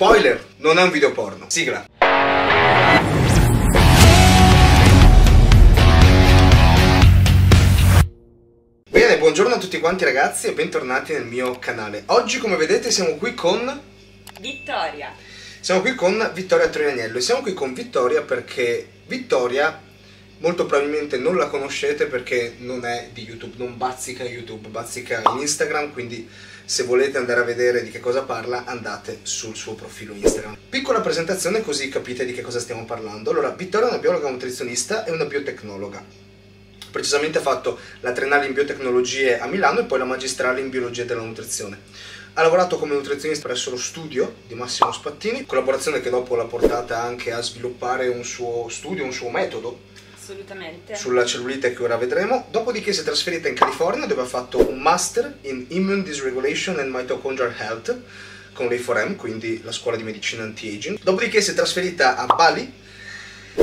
Spoiler, non è un video porno. Sigla. Bene, buongiorno a tutti quanti ragazzi e bentornati nel mio canale. Oggi come vedete siamo qui con... Vittoria. Siamo qui con Vittoria Troianiello e siamo qui con Vittoria perché Vittoria molto probabilmente non la conoscete perché non è di YouTube, non bazzica YouTube, bazzica in Instagram, quindi se volete andare a vedere di che cosa parla andate sul suo profilo Instagram. Piccola presentazione così capite di che cosa stiamo parlando. Allora, Vittoria è una biologa nutrizionista e una biotecnologa. Precisamente ha fatto la triennale in biotecnologie a Milano e poi la magistrale in biologia della nutrizione. Ha lavorato come nutrizionista presso lo studio di Massimo Spattini, collaborazione che dopo l'ha portata anche a sviluppare un suo studio, un suo metodo Assolutamente. sulla cellulite che ora vedremo. Dopodiché si è trasferita in California dove ha fatto un master in Immune Dysregulation and Mitochondrial Health con l'A4M, quindi la scuola di medicina anti-aging. Dopodiché si è trasferita a Bali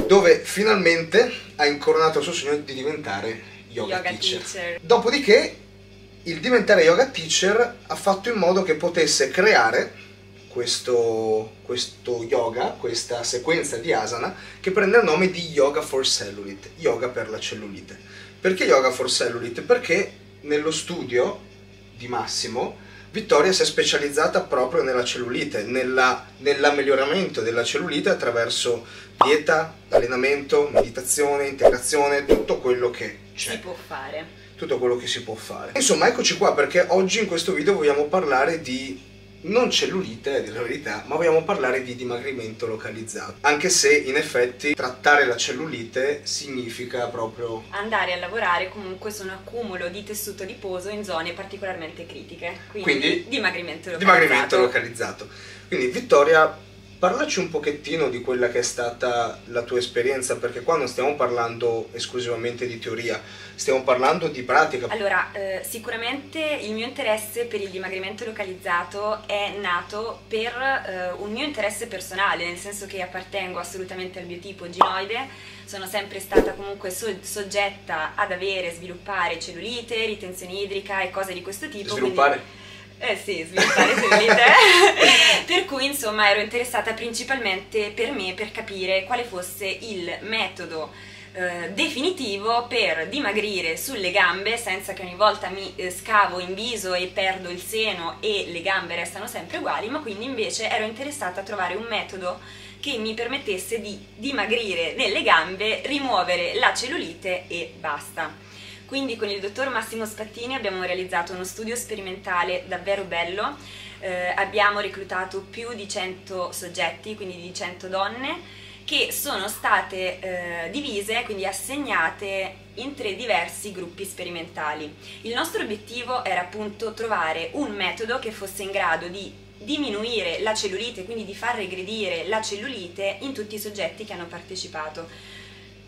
dove finalmente ha incoronato il suo sogno di diventare yoga, Yoga teacher. teacher. Dopodiché il diventare yoga teacher ha fatto in modo che potesse creare questo, questo yoga, questa sequenza di asana che prende il nome di Yoga for Cellulite, yoga per la cellulite. Perché yoga for cellulite? Perché nello studio di Massimo Vittoria si è specializzata proprio nella cellulite, nella- nell'ammelioramento della cellulite attraverso dieta, allenamento, meditazione, integrazione, tutto quello che c'è Si può fare. tutto quello che si può fare. Insomma, eccoci qua perché oggi in questo video vogliamo parlare di non cellulite, a dire la verità, ma vogliamo parlare di dimagrimento localizzato. Anche se in effetti trattare la cellulite significa proprio Andare a lavorare comunque su un accumulo di tessuto adiposo in zone particolarmente critiche. Quindi, Quindi, dimagrimento localizzato. dimagrimento localizzato. Quindi Vittoria, parlaci un pochettino di quella che è stata la tua esperienza, perché qua non stiamo parlando esclusivamente di teoria, stiamo parlando di pratica. Allora, eh, sicuramente il mio interesse per il dimagrimento localizzato è nato per eh, un mio interesse personale, nel senso che appartengo assolutamente al biotipo ginoide, sono sempre stata comunque so- soggetta ad avere, sviluppare cellulite, ritenzione idrica e cose di questo tipo. Sviluppare? Eh sì, sviluppare cellulite. per cui insomma ero interessata principalmente per me per capire quale fosse il metodo eh, definitivo per dimagrire sulle gambe senza che ogni volta mi eh, scavo in viso e perdo il seno e le gambe restano sempre uguali, ma quindi invece ero interessata a trovare un metodo che mi permettesse di dimagrire nelle gambe, rimuovere la cellulite e basta. Quindi con il dottor Massimo Spattini abbiamo realizzato uno studio sperimentale davvero bello, eh, abbiamo reclutato più di 100 soggetti, quindi di 100 donne, che sono state eh, divise, quindi assegnate in tre diversi gruppi sperimentali. Il nostro obiettivo era appunto trovare un metodo che fosse in grado di diminuire la cellulite, quindi di far regredire la cellulite in tutti i soggetti che hanno partecipato.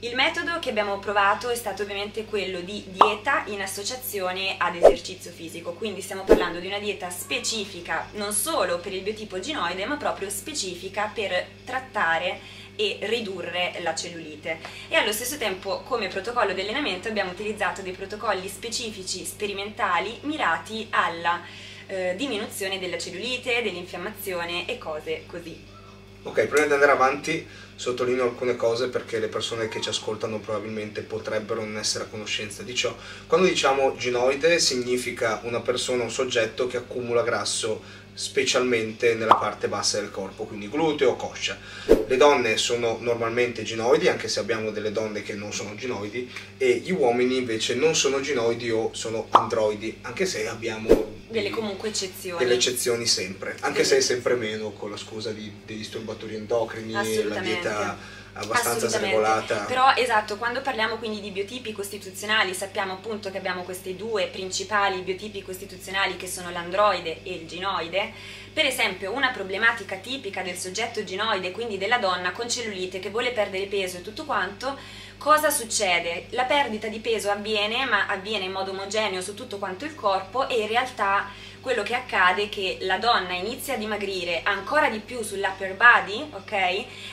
Il metodo che abbiamo provato è stato ovviamente quello di dieta in associazione ad esercizio fisico, quindi stiamo parlando di una dieta specifica non solo per il biotipo ginoide, ma proprio specifica per trattare e ridurre la cellulite. E allo stesso tempo, come protocollo di allenamento, abbiamo utilizzato dei protocolli specifici sperimentali mirati alla eh, diminuzione della cellulite, dell'infiammazione e cose così. Ok, prima di andare avanti sottolineo alcune cose perché le persone che ci ascoltano probabilmente potrebbero non essere a conoscenza di ciò. Quando diciamo ginoide significa una persona, un soggetto che accumula grasso specialmente nella parte bassa del corpo, quindi gluteo o coscia. Le donne sono normalmente ginoidi, anche se abbiamo delle donne che non sono ginoidi, e gli uomini invece non sono ginoidi o sono androidi, anche se abbiamo Delle comunque eccezioni. delle eccezioni sempre, anche se è sempre meno con la scusa di, dei disturbatori endocrini, la Assolutamente. dieta abbastanza sregolata. Però esatto, quando parliamo quindi di biotipi costituzionali, sappiamo appunto che abbiamo questi due principali biotipi costituzionali che sono l'androide e il ginoide. Per esempio, una problematica tipica del soggetto ginoide, quindi della donna con cellulite che vuole perdere peso e tutto quanto, cosa succede? La perdita di peso avviene, ma avviene in modo omogeneo su tutto quanto il corpo e in realtà quello che accade è che la donna inizia a dimagrire ancora di più sull'upper body, ok?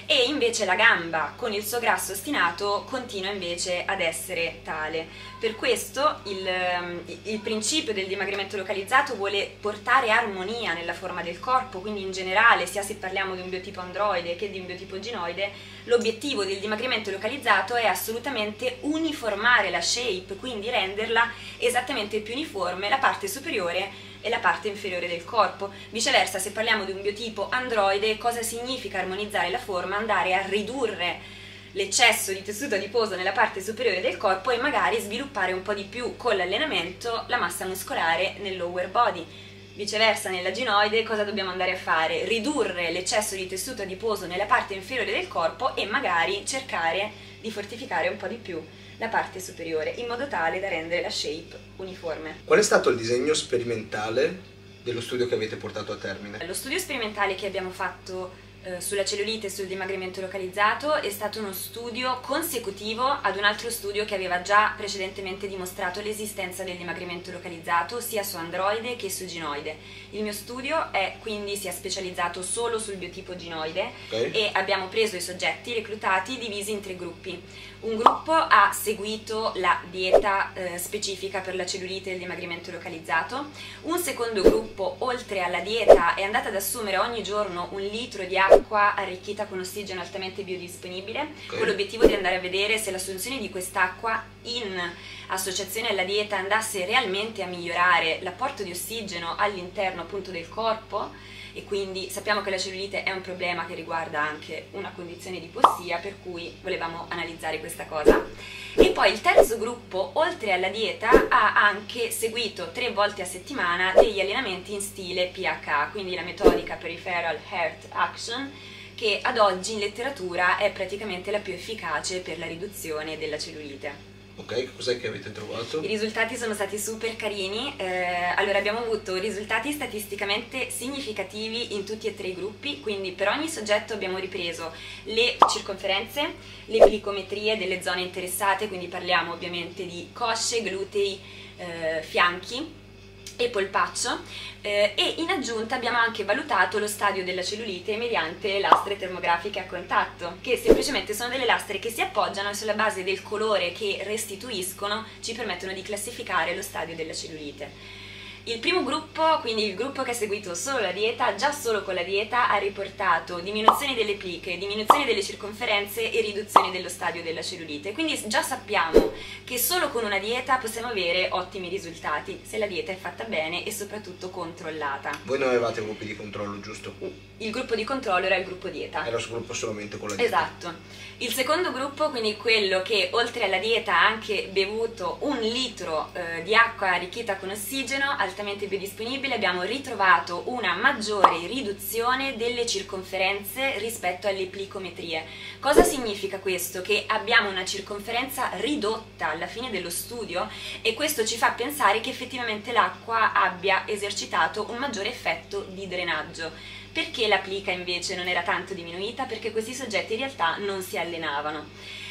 E invece la gamba con il suo grasso ostinato continua invece ad essere tale. Per questo il, ehm, il principio del dimagrimento localizzato vuole portare armonia nella forma del corpo, quindi in generale, sia se parliamo di un biotipo androide che di un biotipo ginoide, l'obiettivo del dimagrimento localizzato è assolutamente uniformare la shape, quindi renderla esattamente più uniforme la parte superiore e la parte inferiore del corpo. Viceversa, se parliamo di un biotipo androide, cosa significa armonizzare la forma? Andare a ridurre l'eccesso di tessuto adiposo nella parte superiore del corpo e magari sviluppare un po' di più con l'allenamento la massa muscolare nel lower body. Viceversa, nella ginoide cosa dobbiamo andare a fare? Ridurre l'eccesso di tessuto adiposo nella parte inferiore del corpo e magari cercare di fortificare un po' di più la parte superiore in modo tale da rendere la shape uniforme. Qual è stato il disegno sperimentale dello studio che avete portato a termine? Lo studio sperimentale che abbiamo fatto eh, sulla cellulite e sul dimagrimento localizzato è stato uno studio consecutivo ad un altro studio che aveva già precedentemente dimostrato l'esistenza del dimagrimento localizzato sia su androide che su ginoide. Il mio studio è quindi si è specializzato solo sul biotipo ginoide okay. e abbiamo preso i soggetti reclutati divisi in tre gruppi. Un gruppo ha seguito la dieta eh, specifica per la cellulite e il dimagrimento localizzato, un secondo gruppo oltre alla dieta è andato ad assumere ogni giorno un litro di acqua arricchita con ossigeno altamente biodisponibile, okay. con l'obiettivo di andare a vedere se l'assunzione di quest'acqua in associazione alla dieta andasse realmente a migliorare l'apporto di ossigeno all'interno appunto del corpo e quindi sappiamo che la cellulite è un problema che riguarda anche una condizione di possia per cui volevamo analizzare questa cosa. E poi il terzo gruppo, oltre alla dieta, ha anche seguito tre volte a settimana degli allenamenti in stile PH, quindi la metodica Peripheral Heart Action, che ad oggi in letteratura è praticamente la più efficace per la riduzione della cellulite. Ok, cos'è che avete trovato? I risultati sono stati super carini, eh, allora abbiamo avuto risultati statisticamente significativi in tutti e tre i gruppi, quindi per ogni soggetto abbiamo ripreso le circonferenze, le plicometrie delle zone interessate, quindi parliamo ovviamente di cosce, glutei, eh, fianchi, e polpaccio eh, e in aggiunta abbiamo anche valutato lo stadio della cellulite mediante lastre termografiche a contatto che semplicemente sono delle lastre che si appoggiano e sulla base del colore che restituiscono ci permettono di classificare lo stadio della cellulite. Il primo gruppo, quindi il gruppo che ha seguito solo la dieta, già solo con la dieta ha riportato diminuzione delle pliche, diminuzione delle circonferenze e riduzione dello stadio della cellulite. Quindi già sappiamo che solo con una dieta possiamo avere ottimi risultati, se la dieta è fatta bene e soprattutto controllata. Voi non avevate gruppi di controllo, giusto? Il gruppo di controllo era il gruppo dieta. Era il gruppo solamente con la dieta. Esatto. Il secondo gruppo, quindi quello che oltre alla dieta ha anche bevuto un litro eh, di acqua arricchita con ossigeno, altamente biodisponibile, abbiamo ritrovato una maggiore riduzione delle circonferenze rispetto alle plicometrie. Cosa significa questo? Che abbiamo una circonferenza ridotta alla fine dello studio e questo ci fa pensare che effettivamente l'acqua abbia esercitato un maggiore effetto di drenaggio. Perché la plica invece non era tanto diminuita? Perché questi soggetti in realtà non si allenavano.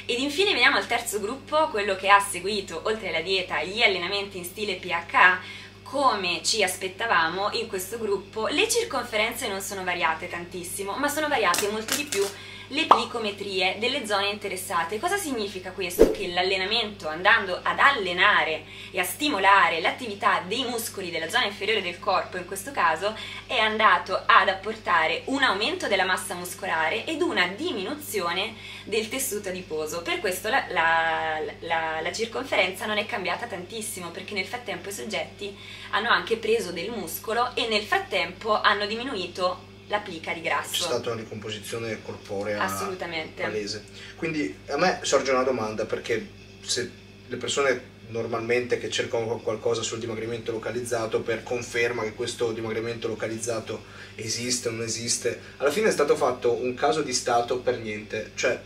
Ed infine veniamo al terzo gruppo, quello che ha seguito, oltre alla dieta, gli allenamenti in stile PH, come ci aspettavamo in questo gruppo, le circonferenze non sono variate tantissimo, ma sono variate molto di più le plicometrie delle zone interessate. Cosa significa questo? Che l'allenamento andando ad allenare e a stimolare l'attività dei muscoli della zona inferiore del corpo, in questo caso, è andato ad apportare un aumento della massa muscolare ed una diminuzione del tessuto adiposo. Per questo la, la, la, la circonferenza non è cambiata tantissimo, perché nel frattempo i soggetti hanno anche preso del muscolo e nel frattempo hanno diminuito la plica di grasso. C'è stata una ricomposizione corporea Assolutamente. palese. Quindi a me sorge una domanda perché se le persone normalmente che cercano qualcosa sul dimagrimento localizzato per conferma che questo dimagrimento localizzato esiste o non esiste, alla fine è stato fatto un caso di stato per niente, cioè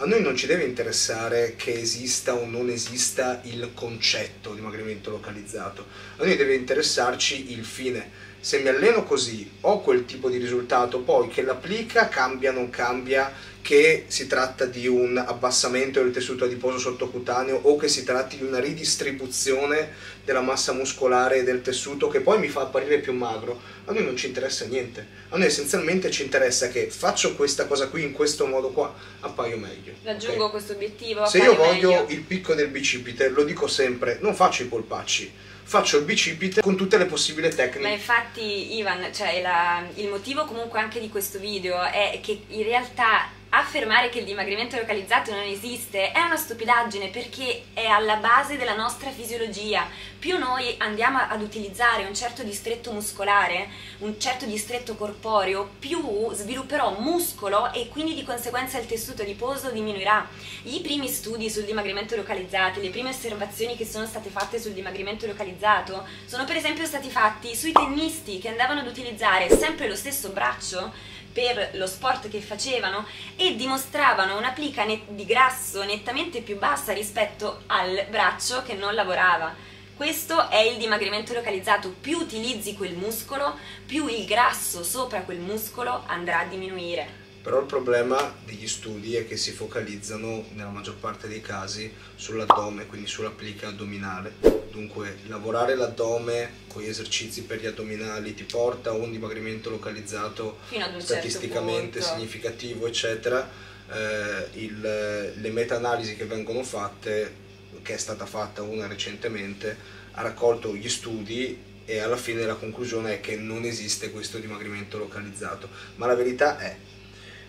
a noi non ci deve interessare che esista o non esista il concetto dimagrimento localizzato, a noi deve interessarci il fine se mi alleno così ho quel tipo di risultato, poi che l'applica cambia, non cambia, che si tratta di un abbassamento del tessuto adiposo sottocutaneo o che si tratti di una ridistribuzione della massa muscolare del tessuto che poi mi fa apparire più magro, a noi non ci interessa niente. A noi essenzialmente ci interessa che faccio questa cosa qui in questo modo qua, appaio meglio. Raggiungo okay? questo obiettivo. Se io voglio meglio. il picco del bicipite, lo dico sempre, non faccio i polpacci faccio il bicipite con tutte le possibili tecniche. Ma infatti Ivan, cioè la, il motivo comunque anche di questo video è che in realtà affermare che il dimagrimento localizzato non esiste è una stupidaggine perché è alla base della nostra fisiologia. Più noi andiamo ad utilizzare un certo distretto muscolare, un certo distretto corporeo, più svilupperò muscolo e quindi di conseguenza il tessuto adiposo diminuirà. I primi studi sul dimagrimento localizzato, le prime osservazioni che sono state fatte sul dimagrimento localizzato sono per esempio stati fatti sui tennisti che andavano ad utilizzare sempre lo stesso braccio per lo sport che facevano e dimostravano una plica di grasso nettamente più bassa rispetto al braccio che non lavorava. Questo è il dimagrimento localizzato, più utilizzi quel muscolo, più il grasso sopra quel muscolo andrà a diminuire. Però il problema degli studi è che si focalizzano nella maggior parte dei casi sull'addome, quindi sulla plica addominale. Dunque lavorare l'addome con gli esercizi per gli addominali ti porta a un dimagrimento localizzato certo statisticamente certo significativo, eccetera. Eh, il, le meta-analisi che vengono fatte, che è stata fatta una recentemente, ha raccolto gli studi e alla fine la conclusione è che non esiste questo dimagrimento localizzato. Ma la verità è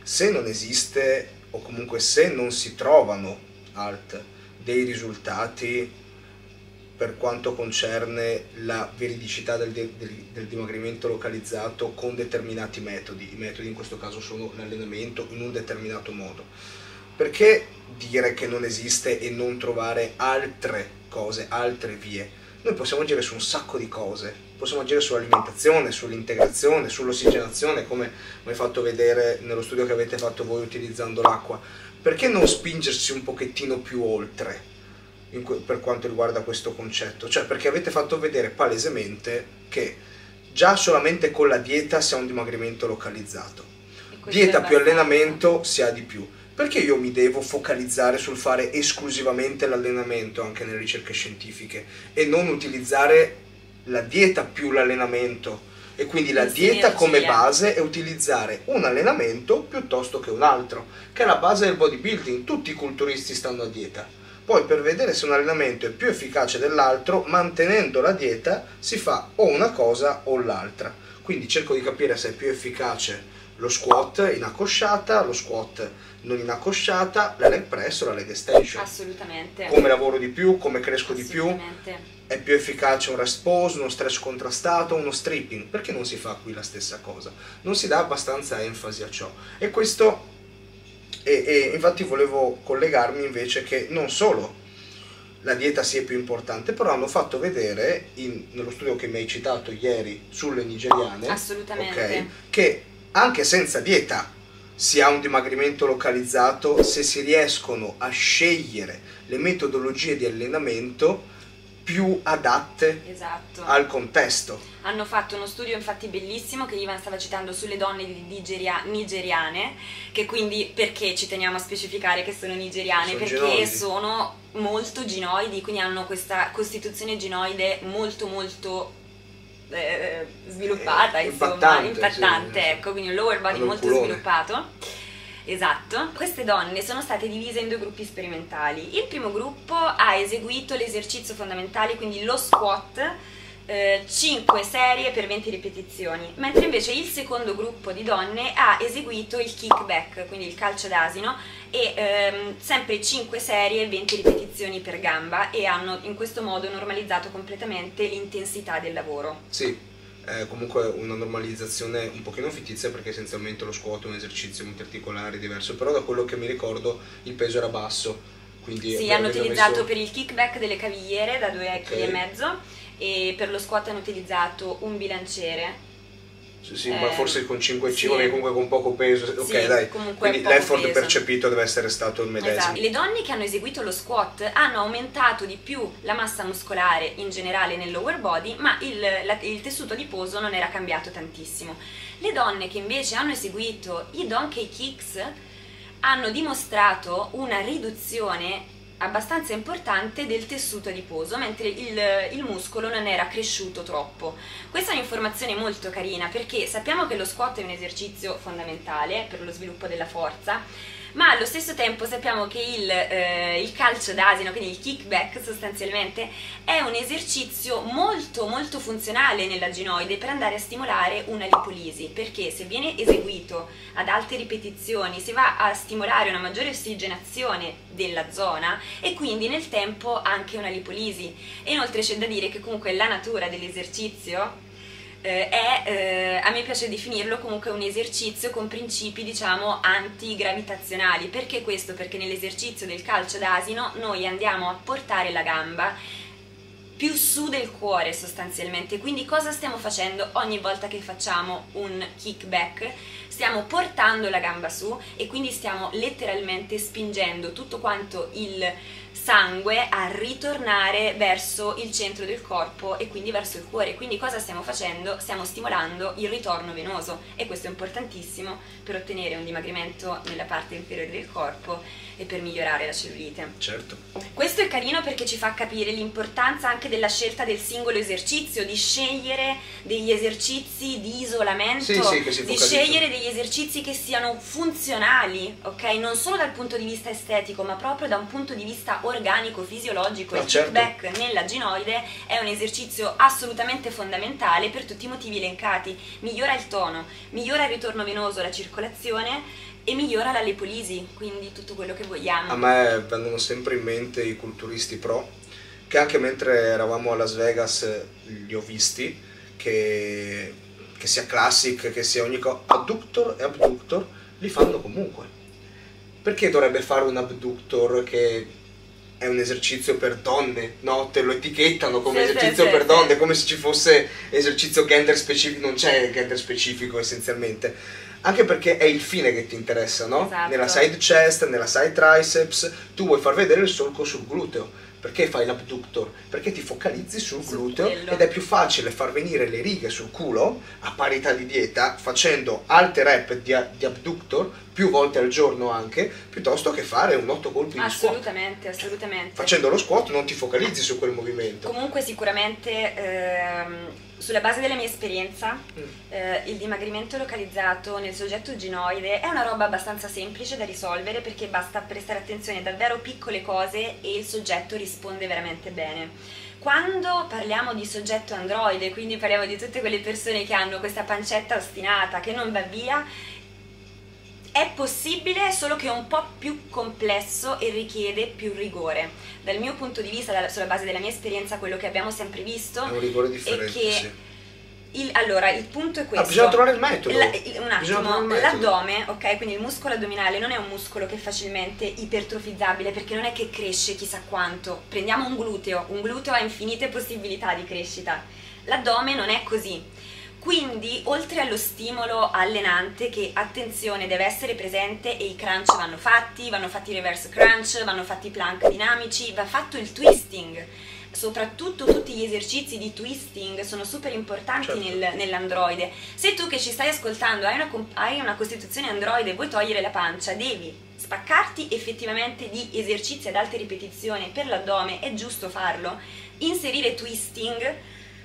se non esiste o comunque se non si trovano alt dei risultati per quanto concerne la veridicità del, del, del, dimagrimento localizzato con determinati metodi. I metodi in questo caso sono l'allenamento in un determinato modo. Perché dire che non esiste e non trovare altre cose, altre vie? Noi possiamo agire su un sacco di cose, possiamo agire sull'alimentazione, sull'integrazione, sull'ossigenazione, come mi hai fatto vedere nello studio che avete fatto voi utilizzando l'acqua. Perché non spingersi un pochettino più oltre per quanto riguarda questo concetto? Cioè perché avete fatto vedere palesemente che già solamente con la dieta si ha un dimagrimento localizzato. Dieta più allenamento si ha di più perché io mi devo focalizzare sul fare esclusivamente l'allenamento anche nelle ricerche scientifiche e non utilizzare la dieta più l'allenamento? E quindi la dieta come base è utilizzare un allenamento piuttosto che un altro, che è la base del bodybuilding. Tutti i culturisti stanno a dieta. Poi per vedere se un allenamento è più efficace dell'altro, mantenendo la dieta, si fa o una cosa o l'altra. Quindi cerco di capire se è più efficace lo squat in accosciata, lo squat non in accosciata, la leg press o la leg extension. Assolutamente. Come lavoro di più, come cresco di più, è più efficace un rest pose, uno stretch contrastato, uno stripping. Perché non si fa qui la stessa cosa? Non si dà abbastanza enfasi a ciò. E questo, e, e infatti volevo collegarmi invece che non solo la dieta sia più importante, però hanno fatto vedere in, nello studio che mi hai citato ieri sulle nigeriane, okay, che anche senza dieta si ha un dimagrimento localizzato se si riescono a scegliere le metodologie di allenamento più adatte esatto. al contesto. Hanno fatto uno studio infatti bellissimo che Ivan stava citando sulle donne nigeria- nigeriane, che quindi perché ci teniamo a specificare che sono nigeriane? Sono perché ginoidi. sono molto ginoidi, quindi hanno questa costituzione ginoide molto molto eh, sviluppata, eh, insomma, impattante, impattante sì, ecco, quindi un lower body molto culone. sviluppato. Esatto, queste donne sono state divise in due gruppi sperimentali. Il primo gruppo ha eseguito l'esercizio fondamentale, quindi lo squat, 5 eh, serie per 20 ripetizioni, mentre invece il secondo gruppo di donne ha eseguito il kickback, quindi il calcio d'asino, e ehm, sempre 5 serie, 20 ripetizioni per gamba e hanno in questo modo normalizzato completamente l'intensità del lavoro. Sì, è comunque una normalizzazione un pochino fittizia perché essenzialmente lo squat è un esercizio multiarticolare diverso, però da quello che mi ricordo il peso era basso. Quindi sì, hanno utilizzato messo... per il kickback delle cavigliere da 2,5 kg okay. e per lo squat hanno utilizzato un bilanciere Sì, Eh, ma forse con 5 sì. kg comunque con poco peso. Ok, Sì, dai. comunque Quindi l'effort peso. percepito deve essere stato il medesimo. Esatto. Le donne che hanno eseguito lo squat hanno aumentato di più la massa muscolare in generale nel lower body, ma il, la- il tessuto adiposo non era cambiato tantissimo. Le donne che invece hanno eseguito i donkey kicks hanno dimostrato una riduzione abbastanza importante del tessuto adiposo, mentre il, il muscolo non era cresciuto troppo. Questa è un'informazione molto carina perché sappiamo che lo squat è un esercizio fondamentale per lo sviluppo della forza, ma allo stesso tempo sappiamo che il, eh, il calcio d'asino, quindi il kickback sostanzialmente, è un esercizio molto molto funzionale nella ginoide per andare a stimolare una lipolisi, perché se viene eseguito ad alte ripetizioni si va a stimolare una maggiore ossigenazione della zona e quindi nel tempo anche una lipolisi. E inoltre c'è da dire che comunque la natura dell'esercizio eh, è, eh, a me piace definirlo comunque un esercizio con principi diciamo antigravitazionali. Perché questo? Perché nell'esercizio del calcio d'asino noi andiamo a portare la gamba più su del cuore sostanzialmente. Quindi cosa stiamo facendo ogni volta che facciamo un kickback? Stiamo portando la gamba su e quindi stiamo letteralmente spingendo tutto quanto il sangue a ritornare verso il centro del corpo e quindi verso il cuore. Quindi cosa stiamo facendo? Stiamo stimolando il ritorno venoso e questo è importantissimo per ottenere un dimagrimento nella parte inferiore del corpo e per migliorare la cellulite. Certo. Questo è carino perché ci fa capire l'importanza anche della scelta del singolo esercizio, di scegliere degli esercizi di isolamento, Sì, sì, di scegliere degli esercizi che siano funzionali, ok? Non solo dal punto di vista estetico, ma proprio da un punto di vista organico, fisiologico. No, Il certo. kickback nella ginoide è un esercizio assolutamente fondamentale per tutti i motivi elencati. Migliora il tono, migliora il ritorno venoso, la circolazione e migliora la lipolisi, quindi tutto quello che vogliamo. A me vengono sempre in mente i culturisti pro, che anche mentre eravamo a Las Vegas eh, li ho visti, che, che sia classic, che sia ogni cosa, adductor e abductor li fanno comunque. Perché dovrebbe fare un abductor che è un esercizio per donne, no? Te lo etichettano come Sì, esercizio sì, per sì. donne, come se ci fosse esercizio gender specifico, non c'è gender specifico essenzialmente. Anche perché è il fine che ti interessa, no? Esatto. Nella side chest, nella side triceps, tu vuoi far vedere il solco sul gluteo. Perché fai l'abductor? Perché ti focalizzi sul Su gluteo quello. ed è più facile far venire le righe sul culo a parità di dieta facendo alte rep di, di abductor più volte al giorno anche piuttosto che fare un 8 colpi di squat. Assolutamente, assolutamente. Facendo lo squat non ti focalizzi su quel movimento. Comunque sicuramente ehm, sulla base della mia esperienza Mm. eh, il dimagrimento localizzato nel soggetto ginoide è una roba abbastanza semplice da risolvere perché basta prestare attenzione a davvero piccole cose e il soggetto risponde veramente bene. Quando parliamo di soggetto androide, quindi parliamo di tutte quelle persone che hanno questa pancetta ostinata che non va via, è possibile, solo che è un po' più complesso e richiede più rigore. Dal mio punto di vista, sulla base della mia esperienza, quello che abbiamo sempre visto È un rigore differente, che sì. il- allora, il punto è questo. Ah, bisogna trovare il metodo. La- il- un attimo, metodo. l'addome, ok, quindi il muscolo addominale non è un muscolo che è facilmente ipertrofizzabile perché non è che cresce chissà quanto. Prendiamo un gluteo, un gluteo ha infinite possibilità di crescita. L'addome non è così. Quindi, oltre allo stimolo allenante, che attenzione deve essere presente e i crunch vanno fatti, vanno fatti i reverse crunch, vanno fatti i plank dinamici, va fatto il twisting. Soprattutto tutti gli esercizi di twisting sono super importanti Certo. nel- nell'androide. Se tu che ci stai ascoltando hai una, hai una costituzione androide e vuoi togliere la pancia, devi spaccarti effettivamente di esercizi ad alte ripetizioni per l'addome, è giusto farlo. Inserire twisting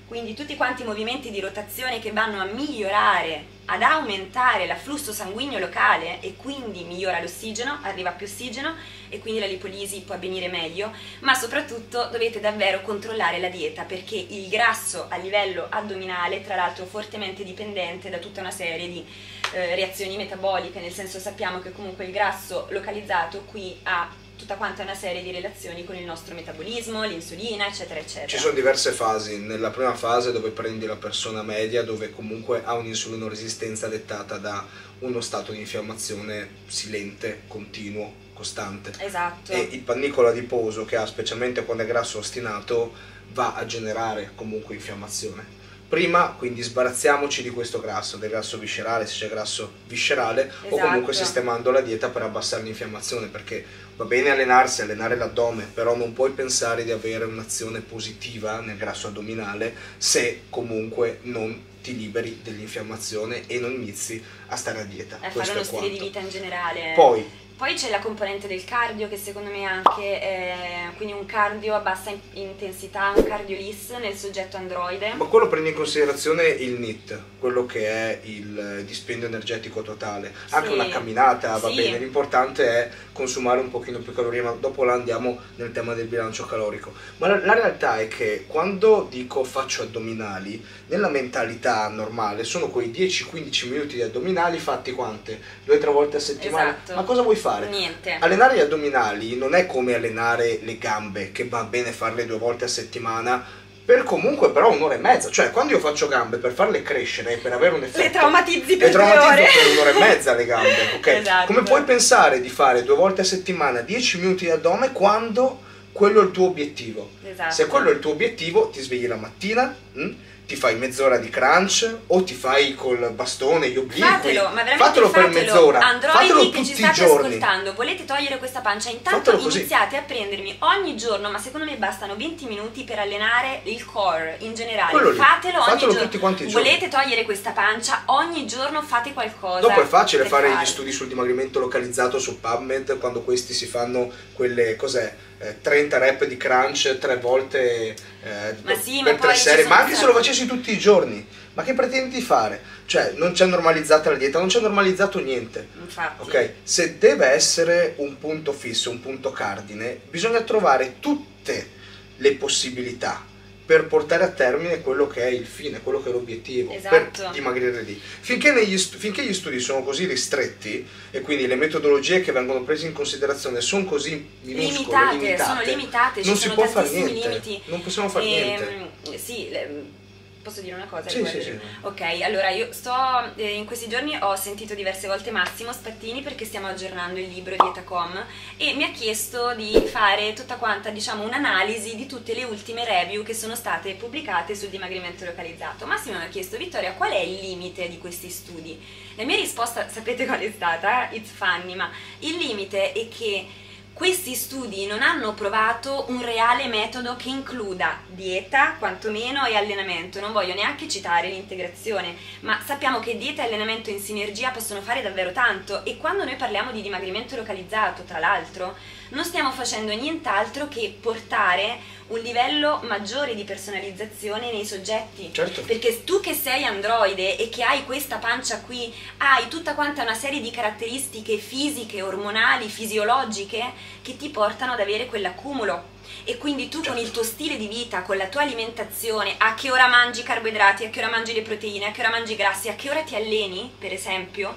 quindi tutti quanti i movimenti di rotazione che vanno a migliorare, ad aumentare l'afflusso sanguigno locale e quindi migliora l'ossigeno, arriva più ossigeno e quindi la lipolisi può avvenire meglio, ma soprattutto dovete davvero controllare la dieta perché il grasso a livello addominale, tra l'altro fortemente dipendente da tutta una serie di eh, reazioni metaboliche, nel senso sappiamo che comunque il grasso localizzato qui ha tutta quanta una serie di relazioni con il nostro metabolismo, l'insulina, eccetera, eccetera. Ci sono diverse fasi. Nella prima fase dove prendi la persona media, dove comunque ha un'insulinoresistenza dettata da uno stato di infiammazione silente, continuo, costante. Esatto. E il pannicolo adiposo che ha, specialmente quando è grasso ostinato, va a generare comunque infiammazione. Prima, quindi sbarazziamoci di questo grasso, del grasso viscerale, se c'è grasso viscerale, o comunque Esatto. sistemando la dieta per abbassare l'infiammazione, perché va bene allenarsi, allenare l'addome, però non puoi pensare di avere un'azione positiva nel grasso addominale se comunque non ti liberi dell'infiammazione e non inizi a stare a dieta. è fare Questo uno stile di vita in generale. Poi, Poi c'è la componente del cardio che secondo me anche è quindi un cardio a bassa in- intensità, un cardio LIS nel soggetto androide. Ma quello prende in considerazione il NIT, quello che è il dispendio energetico totale. Anche Sì. una camminata va Sì. bene, l'importante è consumare un pochino più calorie, ma dopo là andiamo nel tema del bilancio calorico. Ma la, la realtà è che quando dico faccio addominali, nella mentalità normale sono quei 10-15 minuti di addominali fatti quante? Due o tre volte a settimana? Esatto. Ma cosa vuoi fare? Niente. Allenare gli addominali non è come allenare le gambe, che va bene farle due volte a settimana, per comunque però un'ora e mezza. Cioè, quando io faccio gambe per farle crescere, per avere un effetto... Le traumatizzi le per due traumatizzo per un'ora e mezza le gambe, ok? Esatto. Come puoi pensare di fare due volte a settimana 10 minuti di addome quando quello è il tuo obiettivo? Esatto. Se quello è il tuo obiettivo, ti svegli la mattina, mm, ti fai mezz'ora di crunch o ti fai col bastone gli obliqui. Fatelo, ma veramente fatelo per fatelo. mezz'ora. Androidi fatelo che ci state ascoltando, volete togliere questa pancia? Intanto iniziate a prendermi ogni giorno, ma secondo me bastano 20 minuti per allenare il core in generale. Quello lì. Fatelo ogni Fatelo giorno. tutti quanti giorni. Volete togliere questa pancia? Ogni giorno fate qualcosa. Dopo è facile per fare fare. gli studi sul dimagrimento localizzato su PubMed quando questi si fanno quelle cos'è? Eh, 30 rep di crunch tre volte eh, Ma sì, per ma tre serie, ma anche se lo facessi tutti i giorni. Ma che pretendi di fare? Cioè, non c'è normalizzata la dieta, non c'è normalizzato niente. Infatti. Ok, se deve essere un punto fisso, un punto cardine, bisogna trovare tutte le possibilità per portare a termine quello che è il fine, quello che è l'obiettivo, per Esatto. dimagrire lì. Finché, finché gli studi sono così ristretti e quindi le metodologie che vengono prese in considerazione sono così minuscole, limitate, limitate, sono limitate, non si può fare niente. limiti. Non possiamo fare niente. Ehm, sì, le- posso dire una cosa? Sì, sì, sì. Ok, allora io sto eh, in questi giorni ho sentito diverse volte Massimo Spattini perché stiamo aggiornando il libro Dietacom e mi ha chiesto di fare tutta quanta, diciamo, un'analisi di tutte le ultime review che sono state pubblicate sul dimagrimento localizzato. Massimo mi ha chiesto Vittoria, qual è il limite di questi studi? La mia risposta, sapete qual è stata? It's funny, ma il limite è che questi studi non hanno provato un reale metodo che includa dieta, quantomeno, e allenamento. Non voglio neanche citare l'integrazione, ma sappiamo che dieta e allenamento in sinergia possono fare davvero tanto e quando noi parliamo di dimagrimento localizzato, tra l'altro, non stiamo facendo nient'altro che portare un livello maggiore di personalizzazione nei soggetti. Certo. Perché tu che sei androide e che hai questa pancia qui, hai tutta quanta una serie di caratteristiche fisiche, ormonali, fisiologiche che ti portano ad avere quell'accumulo. E quindi tu con il tuo stile di vita, con la tua alimentazione, a che ora mangi i carboidrati, a che ora mangi le proteine, a che ora mangi i grassi, a che ora ti alleni, per esempio,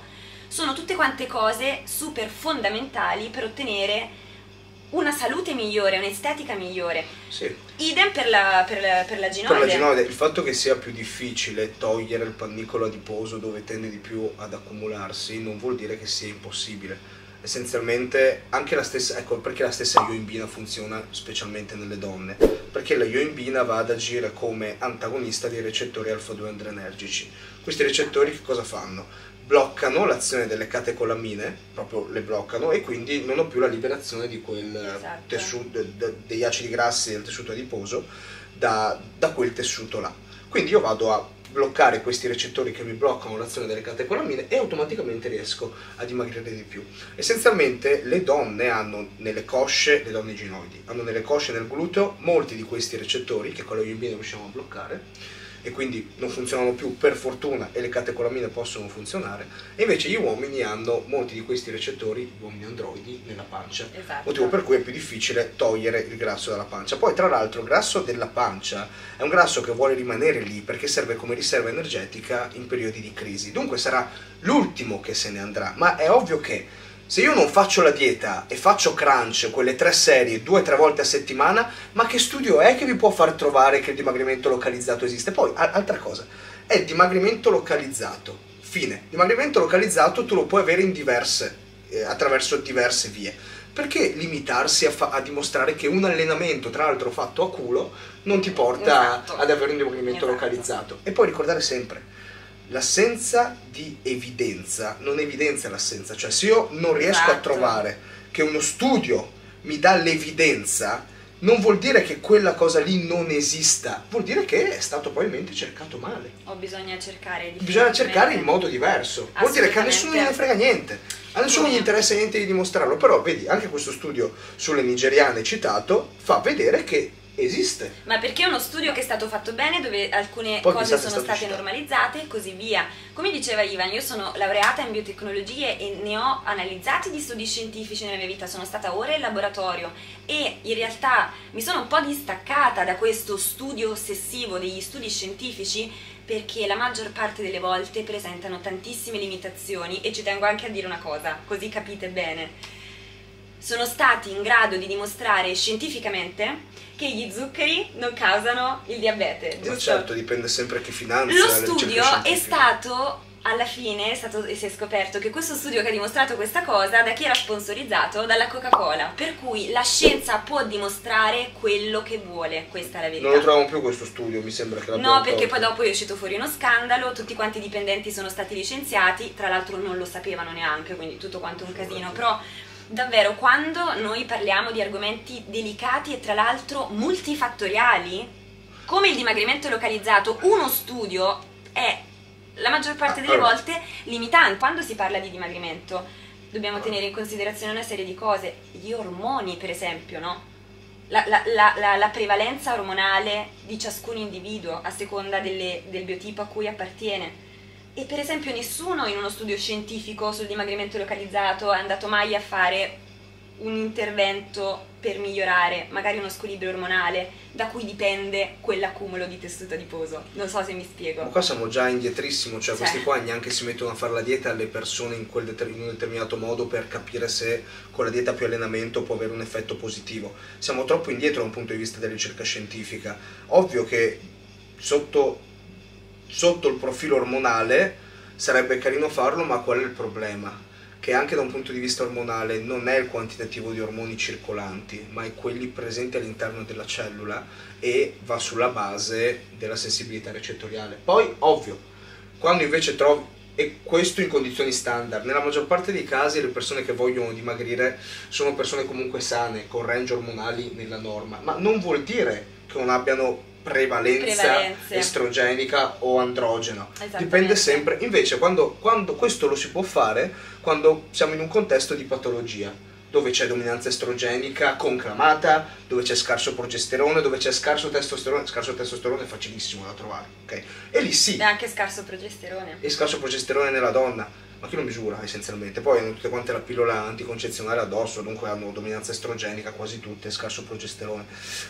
sono tutte quante cose super fondamentali per ottenere una salute migliore, un'estetica migliore. Sì. Idem per la, per la, per la Per ginoide. la ginoide, il fatto che sia più difficile togliere il pannicolo adiposo dove tende di più ad accumularsi non vuol dire che sia impossibile. Essenzialmente anche la stessa, ecco perché la stessa ioimbina funziona specialmente nelle donne, perché la ioimbina va ad agire come antagonista dei recettori alfa-2 adrenergici. Questi recettori che cosa fanno? Bloccano l'azione delle catecolamine, proprio le bloccano e quindi non ho più la liberazione di quel Esatto. tessuto, de- de- degli acidi grassi del tessuto adiposo da, da quel tessuto là. Quindi io vado a bloccare questi recettori che mi bloccano l'azione delle catecolamine e automaticamente riesco a dimagrire di più. Essenzialmente le donne hanno nelle cosce, le donne ginoidi, hanno nelle cosce e nel gluteo molti di questi recettori che con la non riusciamo a bloccare e quindi non funzionano più per fortuna e le catecolamine possono funzionare e invece gli uomini hanno molti di questi recettori, gli uomini androidi, nella pancia Esatto. motivo per cui è più difficile togliere il grasso dalla pancia. Poi, tra l'altro, il grasso della pancia è un grasso che vuole rimanere lì perché serve come riserva energetica in periodi di crisi. Dunque sarà l'ultimo che se ne andrà. Ma è ovvio che se io non faccio la dieta e faccio crunch, quelle tre serie, due o tre volte a settimana, ma che studio è che vi può far trovare che il dimagrimento localizzato esiste? Poi, altra cosa, è il dimagrimento localizzato. Fine. Dimagrimento localizzato tu lo puoi avere in diverse, eh, attraverso diverse vie perché limitarsi a, fa- a dimostrare che un allenamento, tra l'altro fatto a culo, non ti porta Esatto. ad avere un dimagrimento Esatto. localizzato? E poi ricordare sempre, l'assenza di evidenza non evidenzia l'assenza, cioè se io non riesco a Esatto. trovare che uno studio mi dà l'evidenza, non vuol dire che quella cosa lì non esista, vuol dire che è stato probabilmente cercato male. O bisogna cercare di Bisogna cercare in modo diverso. Vuol dire che a nessuno gliene frega niente. A nessuno gli interessa niente di dimostrarlo. Però vedi, anche questo studio sulle nigeriane citato fa vedere che esiste. Ma perché è uno studio che è stato fatto bene, dove alcune Poi cose sono state normalizzate e così via. Come diceva Ivan, io sono laureata in biotecnologie e ne ho analizzati di studi scientifici nella mia vita, sono stata ore in laboratorio e in realtà mi sono un po' distaccata da questo studio ossessivo degli studi scientifici perché la maggior parte delle volte presentano tantissime limitazioni e ci tengo anche a dire una cosa, così capite bene sono stati in grado di dimostrare scientificamente che gli zuccheri non causano il diabete, Ma giusto? certo, dipende sempre chi finanzia Lo studio è stato alla fine è stato, si è scoperto che questo studio che ha dimostrato questa cosa da chi era sponsorizzato? Dalla Coca-Cola. Per cui la scienza può dimostrare quello che vuole, questa è la verità. Non lo troviamo più questo studio, mi sembra che l'abbiamo No, perché tolto. poi dopo è uscito fuori uno scandalo, tutti quanti i dipendenti sono stati licenziati, tra l'altro non lo sapevano neanche, quindi tutto quanto un casino, però davvero quando noi parliamo di argomenti delicati e tra l'altro multifattoriali, come il dimagrimento localizzato, uno studio è la maggior parte delle Allora. volte limitante. Quando si parla di dimagrimento dobbiamo tenere in considerazione una serie di cose, gli ormoni per esempio, no? La, la- la- la- la prevalenza ormonale di ciascun individuo a seconda delle- del biotipo a cui appartiene. E per esempio nessuno in uno studio scientifico sul dimagrimento localizzato è andato mai a fare un intervento per migliorare magari uno squilibrio ormonale da cui dipende quell'accumulo di tessuto adiposo. Non so se mi Ma spiego. qua siamo già indietrissimo, cioè Sì. questi qua neanche si mettono a fare la dieta alle persone in, quel deter- in un determinato modo per capire se con la dieta più allenamento può avere un effetto positivo. Siamo troppo indietro da un punto di vista della ricerca scientifica. Ovvio che sotto, sotto il profilo ormonale sarebbe carino farlo, ma qual è il problema? Che anche da un punto di vista ormonale non è il quantitativo di ormoni circolanti, ma è quelli presenti all'interno della cellula e va sulla base della sensibilità recettoriale. Poi, ovvio, quando invece trovi, e questo in condizioni standard, nella maggior parte dei casi le persone che vogliono dimagrire sono persone comunque sane, con range ormonali nella norma, ma non vuol dire che non abbiano prevalenza Prevalenze. estrogenica o androgena. Dipende sempre. Invece, quando, quando questo lo si può fare, quando siamo in un contesto di patologia, dove c'è dominanza estrogenica conclamata, dove c'è scarso progesterone, dove c'è scarso testosterone. Scarso testosterone è facilissimo da trovare, ok? E lì sì, E anche scarso progesterone. e scarso progesterone nella donna. Ma chi lo misura essenzialmente? Poi hanno tutte quante la pillola anticoncezionale addosso, dunque hanno dominanza estrogenica quasi tutte, scarso progesterone.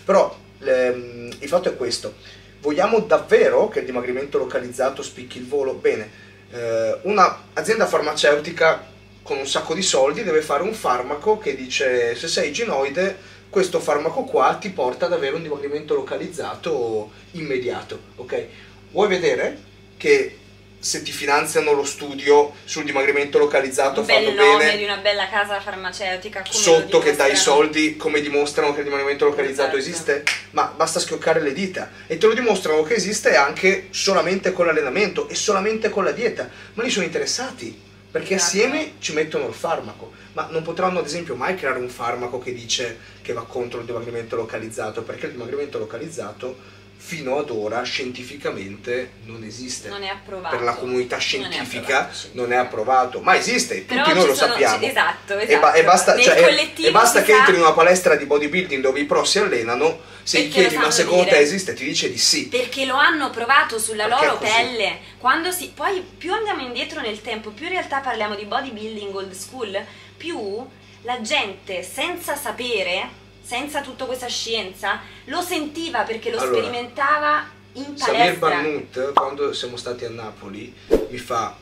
Però ehm, il fatto è questo: vogliamo davvero che il dimagrimento localizzato spicchi il volo? Bene, eh, un'azienda farmaceutica con un sacco di soldi deve fare un farmaco che dice se sei ginoide questo farmaco qua ti porta ad avere un dimagrimento localizzato immediato, ok? Vuoi vedere che se ti finanziano lo studio sul dimagrimento localizzato Un nome bene di una bella casa farmaceutica. sotto che dai soldi come dimostrano che il dimagrimento localizzato Esatto. esiste? Ma basta schioccare le dita e te lo dimostrano che esiste anche solamente con l'allenamento e solamente con la dieta. Ma lì sono interessati perché Esatto. assieme ci mettono il farmaco. Ma non potranno ad esempio mai creare un farmaco che dice che va contro il dimagrimento localizzato perché il dimagrimento localizzato fino ad ora scientificamente non esiste. Non è approvato. Per la comunità Non è scientifica approvato, non è approvato, ma esiste, Però tutti noi lo sono- sappiamo. Esatto, esatto. E, ba- e basta, cioè, e- e basta che sa- entri in una palestra di bodybuilding dove i pro si allenano, se gli chiedi ma secondo te dire. esiste, ti dice di sì. Perché lo hanno provato sulla Perché loro pelle. Quando si, poi più andiamo indietro nel tempo, più in realtà parliamo di bodybuilding old school, più la gente senza sapere, senza tutta questa scienza, lo sentiva perché lo Allora, sperimentava in Samir palestra. Bannut, quando siamo stati a Napoli, mi fa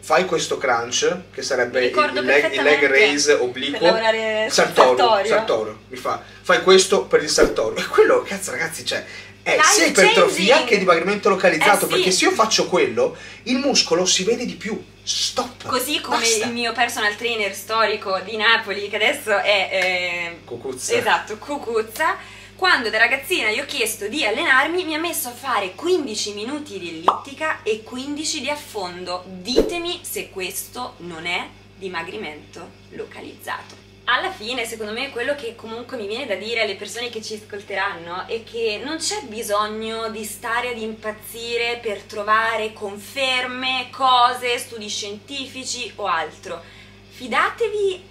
fai questo crunch, che sarebbe il, leg, il leg raise obliquo, sartorio, sartorio. sartorio, mi fa fai questo per il sartorio. E quello, cazzo ragazzi, cioè, è Life sia ipertrofia changing. che dimagrimento localizzato, Eh sì. perché se io faccio quello, il muscolo si vede di più. Stop. Così come Basta. il mio personal trainer storico di Napoli, che adesso è... eh, Cucuzza. Esatto, Cucuzza. Quando da ragazzina gli ho chiesto di allenarmi, mi ha messo a fare 15 minuti di ellittica e 15 di affondo. Ditemi se questo non è dimagrimento localizzato. Alla fine, secondo me, quello che comunque mi viene da dire alle persone che ci ascolteranno è che non c'è bisogno di stare ad impazzire per trovare conferme, cose, studi scientifici o altro. Fidatevi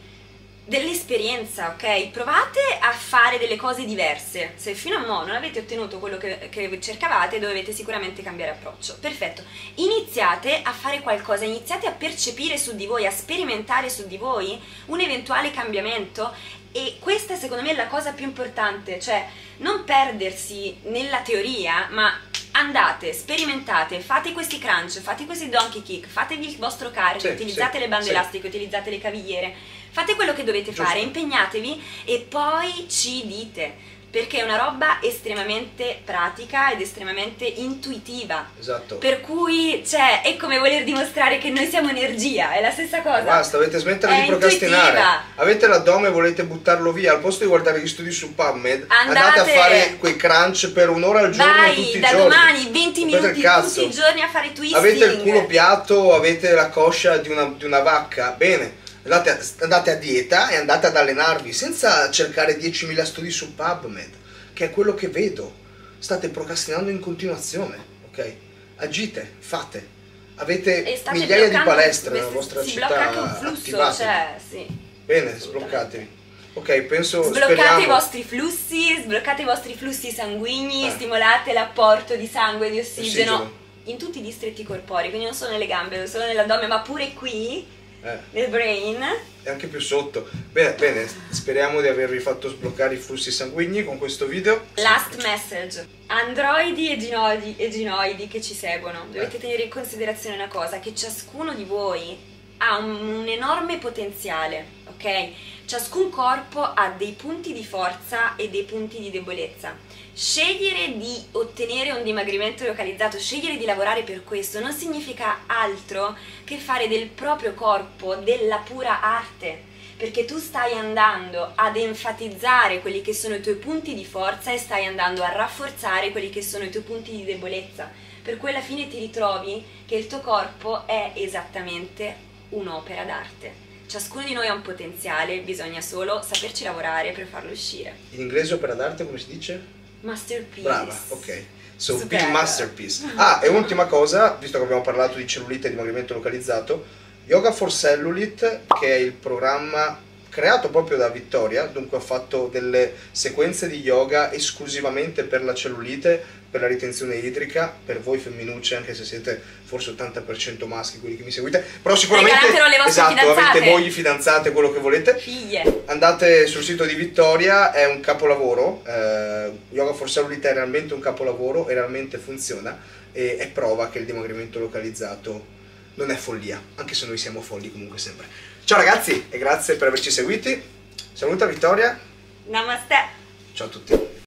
dell'esperienza, ok? Provate a fare delle cose diverse. Se fino a mo' non avete ottenuto quello che, che cercavate, dovete sicuramente cambiare approccio. Perfetto. Iniziate a fare qualcosa, iniziate a percepire su di voi, a sperimentare su di voi un eventuale cambiamento e questa secondo me è la cosa più importante, cioè non perdersi nella teoria, ma andate, sperimentate, fate questi crunch, fate questi donkey kick, fatevi il vostro cardio, Sì, utilizzate sì, le bande sì. elastiche, utilizzate le cavigliere, fate quello che dovete Giusto. fare, impegnatevi e poi ci dite. Perché è una roba estremamente pratica ed estremamente intuitiva. Esatto. Per cui, cioè, è come voler dimostrare che noi siamo energia, è la stessa cosa. Basta, dovete smettere di procrastinare. intuitiva. Avete l'addome e volete buttarlo via. Al posto di guardare gli studi su PubMed, andate, Andate- a fare quei crunch per un'ora al giorno tutti Vai i da giorni. domani 20 Rompete minuti tutti i giorni a fare twisting. Avete il culo piatto, avete la coscia di una, di una vacca, bene, andate a, andate a dieta e andate ad allenarvi senza cercare 10.000 studi su PubMed, che è quello che vedo. State procrastinando in continuazione, ok? Agite, fate. Avete migliaia di palestre nella vostra si città. blocca anche un flusso, cioè, sì. Bene, sbloccatevi. Ok, penso Sbloccate speriamo. i vostri flussi, sbloccate i vostri flussi sanguigni, Eh. stimolate l'apporto di sangue e di ossigeno, Ossigeno. in tutti i distretti corporei, quindi non solo nelle gambe, non solo nell'addome, ma pure qui, Eh, nel brain. e anche più sotto. Bene, bene, speriamo di avervi fatto sbloccare i flussi sanguigni con questo video. Last message. Androidi e ginoidi, e ginoidi che ci seguono, dovete Eh. tenere in considerazione una cosa, che ciascuno di voi ha un, un enorme potenziale, ok? Ciascun corpo ha dei punti di forza e dei punti di debolezza. Scegliere di ottenere un dimagrimento localizzato, scegliere di lavorare per questo non significa altro che fare del proprio corpo della pura arte perché tu stai andando ad enfatizzare quelli che sono i tuoi punti di forza e stai andando a rafforzare quelli che sono i tuoi punti di debolezza. Per cui alla fine ti ritrovi che il tuo corpo è esattamente un'opera d'arte. Ciascuno di noi ha un potenziale, bisogna solo saperci lavorare per farlo uscire. In inglese opera d'arte come si dice? Masterpiece. Brava, ok. So, Super. big masterpiece. Ah, e ultima cosa, visto che abbiamo parlato di cellulite e dimagrimento localizzato, Yoga for Cellulite, che è il programma creato proprio da Vittoria, dunque ha fatto delle sequenze di yoga esclusivamente per la cellulite, per la ritenzione idrica, per voi femminucce, anche se siete forse 80% maschi quelli che mi seguite, però sicuramente esatto, avete mogli, fidanzate, quello che volete. Figlie. Andate sul sito di Vittoria, è un capolavoro, eh, Yoga for Cellulite è realmente un capolavoro e realmente funziona e è prova che il dimagrimento localizzato non è follia, anche se noi siamo folli comunque sempre. Ciao ragazzi e grazie per averci seguiti, saluta Vittoria, Namaste. ciao a tutti.